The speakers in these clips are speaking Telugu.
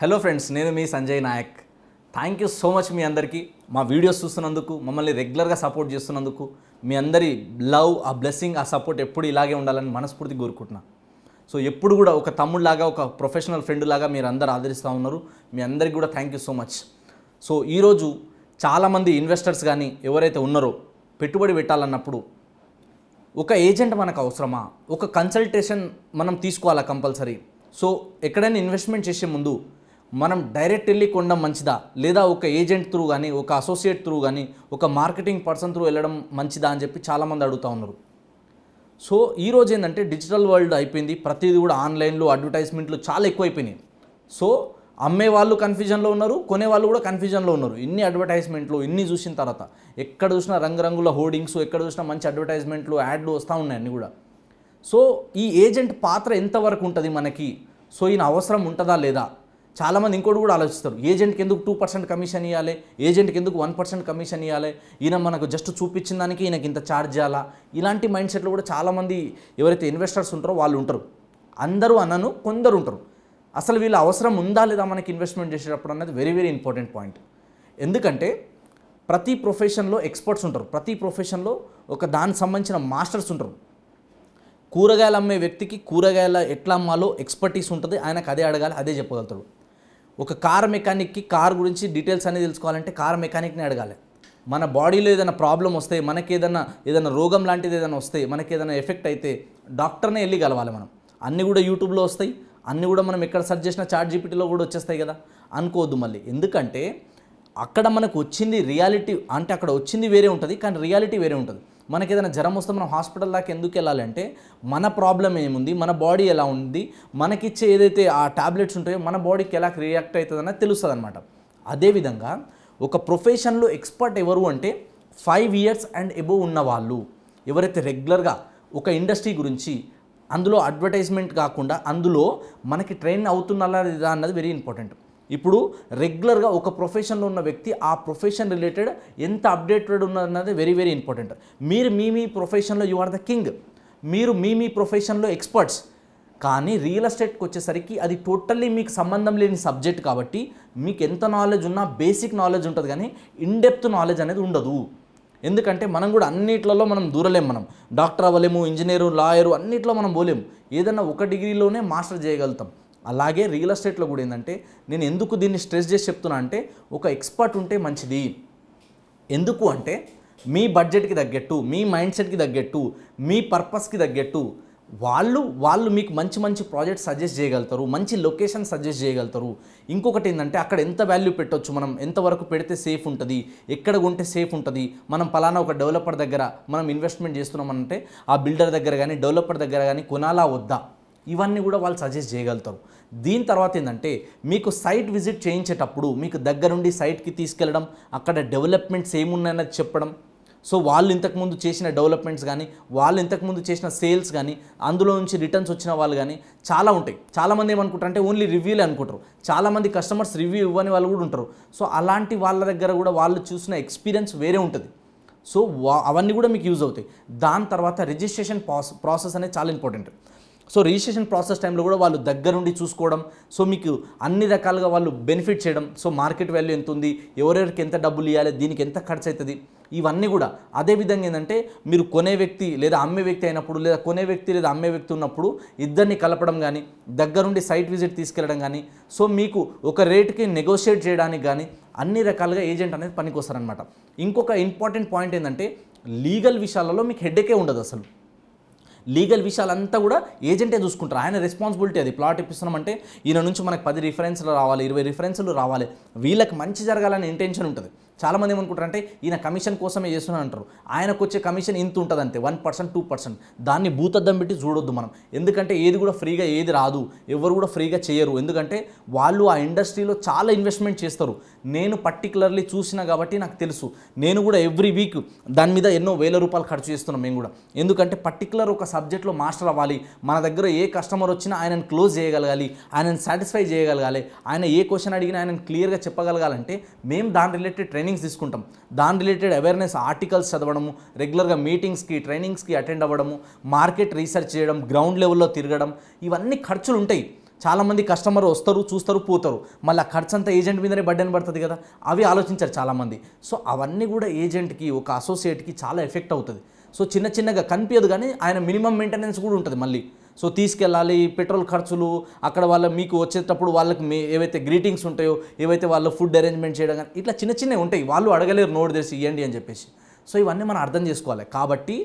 హలో ఫ్రెండ్స్ నేను మీ Sanjay Nayak. Thank you so much మీ అందరికీ. మా వీడియోస్ చూస్తున్నందుకు మమ్మల్ని రెగ్యులర్గా సపోర్ట్ చేస్తున్నందుకు మీ అందరి లవ్ ఆ బ్లెస్సింగ్ ఆ సపోర్ట్ ఎప్పుడు ఇలాగే ఉండాలని మనస్ఫూర్తి కోరుకుంటున్నా. సో ఎప్పుడు కూడా ఒక తమ్ముళ్ళలాగా ఒక ప్రొఫెషనల్ ఫ్రెండ్ లాగా మీరు అందరు ఆదరిస్తూ ఉన్నారు. మీ అందరికీ కూడా thank you so much so ఈరోజు చాలామంది ఇన్వెస్టర్స్ కానీ ఎవరైతే ఉన్నారో పెట్టుబడి పెట్టాలన్నప్పుడు ఒక ఏజెంట్ మనకు అవసరమా? ఒక కన్సల్టేషన్ మనం తీసుకోవాలా కంపల్సరీ సో ఎక్కడైనా ఇన్వెస్ట్మెంట్ చేసే ముందు మనం డైరెక్ట్ వెళ్ళి కొనడం మంచిదా? లేదా ఒక ఏజెంట్ త్రూ కానీ ఒక అసోసియేట్ త్రూ కానీ ఒక మార్కెటింగ్ పర్సన్ త్రూ వెళ్ళడం మంచిదా అని చెప్పి చాలామంది అడుగుతూ ఉన్నారు. సో ఈ రోజు ఏంటంటే డిజిటల్ వరల్డ్ అయిపోయింది. ప్రతిదీ కూడా ఆన్లైన్లో అడ్వర్టైజ్మెంట్లు చాలా ఎక్కువైపోయినాయి. సో అమ్మే వాళ్ళు కన్ఫ్యూజన్లో ఉన్నారు కొనే వాళ్ళు కూడా కన్ఫ్యూజన్లో ఉన్నారు. ఇన్ని అడ్వర్టైజ్మెంట్లు ఇన్ని చూసిన తర్వాత. ఎక్కడ చూసినా రంగురంగుల హోర్డింగ్స్ ఎక్కడ చూసినా మంచి అడ్వర్టైజ్మెంట్లు యాడ్లు వస్తూ ఉన్నాయి అన్నీ కూడా. సో ఈ ఏజెంట్ పాత్ర ఎంతవరకు ఉంటుంది మనకి? సో ఈయన అవసరం ఉంటుందా లేదా? చాలామంది ఇంకోటి కూడా ఆలోచిస్తారు. ఏజెంట్కి ఎందుకు టూ పర్సెంట్ కమిషన్ ఇవ్వాలి ఏజెంట్కి ఎందుకు వన్ పర్సెంట్ కమిషన్ ఇవ్వాలి ఈయన మనకు జస్ట్ చూపించిన దానికి ఈయనకి ఇంత ఛార్జ్ చేయాలా ఇలాంటి మైండ్ సెట్లో కూడా చాలామంది ఎవరైతే ఇన్వెస్టర్స్ ఉంటారో వాళ్ళు ఉంటారు. అందరూ అనను కొందరు ఉంటారు. అసలు వీళ్ళ అవసరం ఉందా లేదా మనకి ఇన్వెస్ట్మెంట్ చేసేటప్పుడు అనేది వెరీ వెరీ ఇంపార్టెంట్ పాయింట్ ఎందుకంటే ప్రతి ప్రొఫెషన్లో ఎక్స్పర్ట్స్ ఉంటారు. ప్రతి ప్రొఫెషన్లో ఒక దానికి సంబంధించిన మాస్టర్స్ ఉంటారు. కూరగాయలు అమ్మే వ్యక్తికి కూరగాయల ఎట్లా అమ్మాలో ఎక్స్పర్టీస్ ఉంటుంది. ఆయనకు అదే అడగాలి అదే చెప్పగలుగుతాడు. ఒక కార్ మెకానిక్కి కార్ గురించి డీటెయిల్స్ అనేది తెలుసుకోవాలంటే కార్ మెకానిక్ని అడగాలి. మన బాడీలో ఏదైనా ప్రాబ్లం వస్తే మనకి ఏదైనా ఏదైనా రోగం లాంటిది ఏదైనా వస్తే మనకి ఏదైనా ఎఫెక్ట్ అయితే డాక్టర్నే వెళ్ళి కలవాలి మనం. అన్నీ కూడా యూట్యూబ్లో వస్తాయి అన్నీ కూడా మనం ఎక్కడ సెర్చ్ చేసినా చాట్ జీపీటీలో కూడా వచ్చేస్తాయి కదా. అనుకోవద్దు మళ్ళీ. ఎందుకంటే అక్కడ మనకు వచ్చింది రియాలిటీ అంటే అక్కడ వచ్చింది వేరే ఉంటుంది కానీ రియాలిటీ వేరే ఉంటుంది. మనకి ఏదైనా జ్వరం వస్తే మనం హాస్పిటల్ దాకా ఎందుకు వెళ్ళాలంటే మన ప్రాబ్లం ఏముంది? మన బాడీ ఎలా ఉంది? మనకిచ్చే ఏదైతే ఆ టాబ్లెట్స్ ఉంటాయో మన బాడీకి ఎలా రియాక్ట్ అవుతుంది తెలుస్తుంది అనమాట అదేవిధంగా ఒక ప్రొఫెషన్లో ఎక్స్పర్ట్ ఎవరు అంటే ఫైవ్ ఇయర్స్ అండ్ ఎబోవ్ ఉన్న వాళ్ళు ఎవరైతే రెగ్యులర్గా ఒక ఇండస్ట్రీ గురించి అందులో అడ్వర్టైజ్మెంట్ కాకుండా అందులో మనకి ట్రైన్ అవుతున్నారా లేదా అన్నది వెరీ ఇంపార్టెంట్. ఇప్పుడు రెగ్యులర్గా ఒక ప్రొఫెషన్లో ఉన్న వ్యక్తి ఆ ప్రొఫెషన్ రిలేటెడ్ ఎంత అప్డేటెడ్ ఉన్నది వెరీ వెరీ ఇంపార్టెంట్ మీరు మీ మీ ప్రొఫెషన్లో యు ఆర్ ద కింగ్ మీరు మీ మీ ప్రొఫెషన్లో ఎక్స్పర్ట్స్ కానీ రియల్ ఎస్టేట్కి వచ్చేసరికి అది టోటల్లీ మీకు సంబంధం లేని సబ్జెక్ట్ కాబట్టి మీకు ఎంత నాలెడ్జ్ ఉన్నా బేసిక్ నాలెడ్జ్ ఉంటుంది కానీ ఇన్డెప్త్ నాలెడ్జ్ అనేది ఉండదు. ఎందుకంటే మనం కూడా అన్నిట్లలో మనం దూరలేం మనం. డాక్టర్ అవ్వలేము ఇంజనీరు లాయరు అన్నిట్లో మనం పోలేము ఏదైనా ఒక డిగ్రీలోనే మాస్టర్ చేయగలుగుతాం. అలాగే రియల్ ఎస్టేట్లో కూడా ఏంటంటే నేను ఎందుకు దీన్ని స్ట్రెస్ చేసి చెప్తున్నా అంటే ఒక ఎక్స్పర్ట్ ఉంటే మంచిది. ఎందుకు అంటే మీ బడ్జెట్కి తగ్గట్టు మీ మైండ్ సెట్కి తగ్గట్టు మీ పర్పస్కి తగ్గట్టు వాళ్ళు వాళ్ళు మీకు మంచి మంచి ప్రాజెక్ట్ సజెస్ట్ చేయగలుగుతారు మంచి లొకేషన్ సజెస్ట్ చేయగలుగుతారు. ఇంకొకటి ఏంటంటే అక్కడ ఎంత వాల్యూ పెట్టొచ్చు మనం ఎంతవరకు పెడితే సేఫ్ ఉంటుంది ఎక్కడ కొంటే సేఫ్ ఉంటుంది మనం పలానా ఒక డెవలపర్ దగ్గర మనం ఇన్వెస్ట్మెంట్ చేస్తున్నామంటే ఆ బిల్డర్ దగ్గర కానీ డెవలపర్ దగ్గర కానీ కొనాలా వద్దా? ఇవన్నీ కూడా వాళ్ళు సజెస్ట్ చేయగలుగుతారు. దీని తర్వాత ఏంటంటే మీకు సైట్ విజిట్ చేయించేటప్పుడు మీకు దగ్గరుండి సైట్కి తీసుకెళ్ళడం అక్కడ డెవలప్మెంట్స్ ఏమున్నాయన్నది చెప్పడం. సో వాళ్ళు ఇంతకుముందు చేసిన డెవలప్మెంట్స్ కానీ వాళ్ళు ఇంతకుముందు చేసిన సేల్స్ కానీ అందులో నుంచి రిటర్న్స్ వచ్చిన వాళ్ళు కానీ చాలా ఉంటాయి. చాలామంది ఏమనుకుంటారు అంటే ఓన్లీ రివ్యూలే అనుకుంటారు. చాలామంది కస్టమర్స్ రివ్యూ ఇవ్వని వాళ్ళు కూడా ఉంటారు. సో అలాంటి వాళ్ళ దగ్గర కూడా వాళ్ళు చూసిన ఎక్స్పీరియన్స్ వేరే ఉంటుంది. సో వా అవన్నీ కూడా మీకు యూజ్ అవుతాయి. దాని తర్వాత రిజిస్ట్రేషన్ ప్రాసెస్ అనేది చాలా ఇంపార్టెంట్ సో రిజిస్ట్రేషన్ ప్రాసెస్ టైంలో కూడా వాళ్ళు దగ్గరుండి చూసుకోవడం సో మీకు అన్ని రకాలుగా వాళ్ళు బెనిఫిట్ చేయడం సో మార్కెట్ వాల్యూ ఎంత ఉంది ఎవరెవరికి ఎంత డబ్బులు ఇవ్వాలి దీనికి ఎంత ఖర్చు అవుతుంది ఇవన్నీ కూడా. అదేవిధంగా ఏంటంటే మీరు కొనే వ్యక్తి లేదా అమ్మే వ్యక్తి అయినప్పుడు లేదా కొనే వ్యక్తి లేదా అమ్మే వ్యక్తి ఉన్నప్పుడు ఇద్దరిని కలపడం కానీ దగ్గరుండి సైట్ విజిట్ తీసుకెళ్ళడం కానీ సో మీకు ఒక రేట్కి నెగోషియేట్ చేయడానికి కానీ అన్ని రకాలుగా ఏజెంట్ అనేది పనికొస్తారనమాట ఇంకొక ఇంపార్టెంట్ పాయింట్ ఏంటంటే లీగల్ విషయాలలో మీకు హెడ్ఏకే ఉండదు అసలు. లీగల్ విషయాలంతా కూడా ఏజెంటే చూసుకుంటారు. ఆయన రెస్పాన్సిబిలిటీ అది. ప్లాట్ ఇప్పిస్తున్నామంటే ఈయన నుంచి మనకు పది రిఫరెన్స్లు రావాలి ఇరవై రిఫరెన్స్లు రావాలి. వీళ్ళకి మంచి జరగాలని ఇంటెన్షన్ ఉంటుంది. చాలామంది ఏమనుకుంటారు అంటే ఈయన కమిషన్ కోసమే చేస్తున్నాను అంటారు. ఆయనకు వచ్చే కమిషన్ ఇంత ఉంటుంది అంతే వన్ పర్సెంట్ టూ పర్సెంట్. దాన్ని భూతద్దం పెట్టి చూడొద్దు మనం. ఎందుకంటే ఏది కూడా ఫ్రీగా ఏది రాదు. ఎవరు కూడా ఫ్రీగా చేయరు. ఎందుకంటే వాళ్ళు ఆ ఇండస్ట్రీలో చాలా ఇన్వెస్ట్మెంట్ చేస్తారు. నేను పర్టికులర్లీ చూసిన కాబట్టి నాకు తెలుసు. నేను కూడా ఎవ్రీ వీక్ దాని మీద ఎన్నో వేల రూపాయలు ఖర్చు చేస్తున్నాం మేము కూడా. ఎందుకంటే పర్టికులర్ ఒక సబ్జెక్ట్లో మాస్టర్ అవ్వాలి. మన దగ్గర ఏ కస్టమర్ వచ్చినా ఆయనను క్లోజ్ చేయగలగాలి. ఆయనను సాటిస్ఫై చేయగలగాలి. ఆయన ఏ క్వశ్చన్ అడిగినా ఆయనను క్లియర్గా చెప్పగలగాలంటే మేము దాని రిలేటెడ్ ట్రైన్ ట్రైనింగ్స్ తీసుకుంటాం. దాని రిలేటెడ్ అవేర్నెస్ ఆర్టికల్స్ చదవడము రెగ్యులర్గా మీటింగ్స్కి ట్రైనింగ్స్కి అటెండ్ అవ్వడము మార్కెట్ రీసెర్చ్ చేయడం గ్రౌండ్ లెవెల్లో తిరగడం ఇవన్నీ ఖర్చులు ఉంటాయి. చాలామంది కస్టమర్ వస్తారు చూస్తారు పోతారు. మళ్ళీ ఆ ఖర్చు అంతా ఏజెంట్ మీదనే బడ్డని పడుతుంది కదా? అవి ఆలోచించారు చాలామంది. సో అవన్నీ కూడా ఏజెంట్కి ఒక అసోసియేట్కి చాలా ఎఫెక్ట్ అవుతుంది. సో చిన్న చిన్నగా కనిపించదు కానీ ఆయన మినిమం మెయింటెనెన్స్ కూడా ఉంటుంది మళ్ళీ. సో తీసుకెళ్ళాలి పెట్రోల్ ఖర్చులు అక్కడ వాళ్ళ మీకు వచ్చేటప్పుడు వాళ్ళకి మీ ఏవైతే గ్రీటింగ్స్ ఉంటాయో ఏవైతే వాళ్ళ ఫుడ్ అరేంజ్మెంట్ చేయడం కానీ ఇట్లా చిన్న చిన్నవి ఉంటాయి. వాళ్ళు అడగలేరు నోటు తెరిచి ఇవ్వండి అని చెప్పేసి. సో ఇవన్నీ మనం అర్థం చేసుకోవాలి. కాబట్టి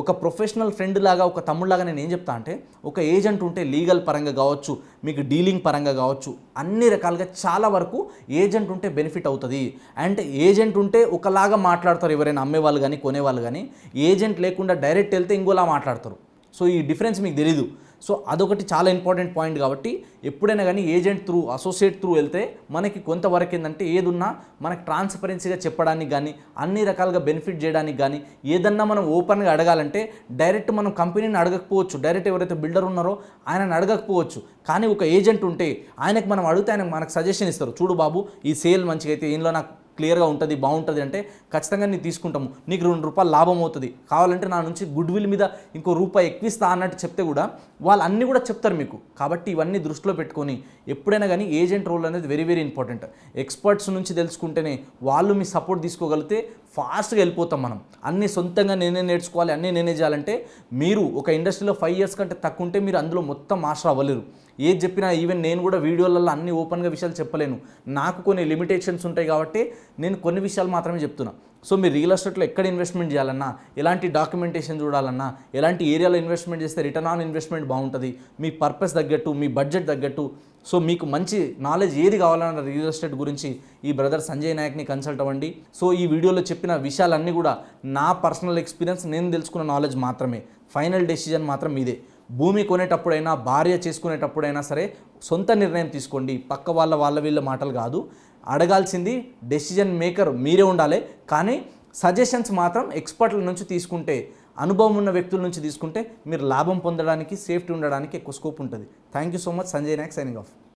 ఒక ప్రొఫెషనల్ ఫ్రెండ్ లాగా ఒక తమ్ముళ్ళలాగా నేను ఏం చెప్తా అంటే ఒక ఏజెంట్ ఉంటే లీగల్ పరంగా కావచ్చు మీకు డీలింగ్ పరంగా కావచ్చు అన్ని రకాలుగా చాలా వరకు ఏజెంట్ ఉంటే బెనిఫిట్ అవుతుంది. అండ్ ఏజెంట్ ఉంటే ఒకలాగా మాట్లాడతారు ఎవరైనా అమ్మేవాళ్ళు కానీ కొనేవాళ్ళు కానీ ఏజెంట్ లేకుండా డైరెక్ట్ వెళ్తే ఇంకోలా మాట్లాడతారు. సో ఈ డిఫరెన్స్ మీకు తెలీదు. సో అదొకటి చాలా ఇంపార్టెంట్ పాయింట్ కాబట్టి ఎప్పుడైనా కానీ ఏజెంట్ త్రూ అసోసియేట్ త్రూ వెళ్తే మనకి కొంతవరకు ఏంటంటే ఏదున్నా మనకు ట్రాన్స్పరెన్సీగా చెప్పడానికి కానీ అన్ని రకాలుగా బెనిఫిట్ చేయడానికి కానీ ఏదన్నా మనం ఓపెన్గా అడగాలంటే డైరెక్ట్ మనం కంపెనీని అడగకపోవచ్చు. డైరెక్ట్ ఎవరైతే బిల్డర్ ఉన్నారో ఆయనని అడగకపోవచ్చు. కానీ ఒక ఏజెంట్ ఉంటే ఆయనకు మనం అడిగితే ఆయన మనకు సజెషన్ ఇస్తారు. చూడు బాబు ఈ సేల్ మంచిగా అయితే ఇందులో నాకు క్లియర్గా ఉంటుంది బాగుంటుంది అంటే ఖచ్చితంగా నేను తీసుకుంటాము. నీకు రెండు రూపాయలు లాభం అవుతుంది. కావాలంటే నా నుంచి గుడ్ విల్ మీద ఇంకో రూపాయి ఎక్కువిస్తా అన్నట్టు చెప్తే కూడా వాళ్ళు అన్నీ కూడా చెప్తారు మీకు. కాబట్టి ఇవన్నీ దృష్టిలో పెట్టుకొని ఎప్పుడైనా కానీ ఏజెంట్ రోల్ అనేది వెరీ వెరీ ఇంపార్టెంట్. ఎక్స్పర్ట్స్ నుంచి తెలుసుకుంటేనే వాళ్ళు మీ సపోర్ట్ తీసుకోగలిగితే ఫాస్ట్గా వెళ్ళిపోతాం మనం. అన్నీ సొంతంగా నేనే నేర్చుకోవాలి అన్నీ నేనే చేయాలంటే మీరు ఒక ఇండస్ట్రీలో ఫైవ్ ఇయర్స్ కంటే తక్కువ ఉంటే మీరు అందులో మొత్తం మాస్టర్ అవ్వలేరు. ఏది చెప్పినా ఈవెన్ నేను కూడా వీడియోలలో అన్ని ఓపెన్గా విషయాలు చెప్పలేను. నాకు కొన్ని లిమిటేషన్స్ ఉంటాయి కాబట్టి నేను కొన్ని విషయాలు మాత్రమే చెప్తున్నా. సో మీరు రియల్ ఎస్టేట్లో ఎక్కడ ఇన్వెస్ట్మెంట్ చేయాలన్నా ఎలాంటి డాక్యుమెంటేషన్ చూడాలన్నా ఎలాంటి ఏరియాలో ఇన్వెస్ట్మెంట్ చేస్తే రిటర్న్ ఆన్ ఇన్వెస్ట్మెంట్ బాగుంటుంది. మీ పర్పస్ తగ్గట్టు మీ బడ్జెట్ తగ్గట్టు సో మీకు మంచి నాలెడ్జ్ ఏది కావాలన్న రియల్ ఎస్టేట్ గురించి ఈ బ్రదర్ సంజయ్ నాయక్ని కన్సల్ట్ అవ్వండి. సో ఈ వీడియోలో చెప్పిన విషయాలన్నీ కూడా నా పర్సనల్ ఎక్స్పీరియన్స్ నేను తెలుసుకున్న నాలెడ్జ్ మాత్రమే. ఫైనల్ డెసిజన్ మాత్రం మీదే భూమి కొనేటప్పుడైనా భార్య చేసుకునేటప్పుడైనా సరే సొంత నిర్ణయం తీసుకోండి. పక్క వాళ్ళ వాళ్ళ వీళ్ళ మాటలు కాదు. అడగాల్సింది డెసిజన్ మేకర్ మీరే ఉండాలి. కానీ సజెషన్స్ మాత్రం ఎక్స్పర్ట్ల నుంచి తీసుకుంటే అనుభవం ఉన్న వ్యక్తుల నుంచి తీసుకుంటే మీరు లాభం పొందడానికి సేఫ్టీ ఉండడానికి ఎక్కువ స్కోప్ ఉంటుంది. Thank you so much Sanjay Nayak signing off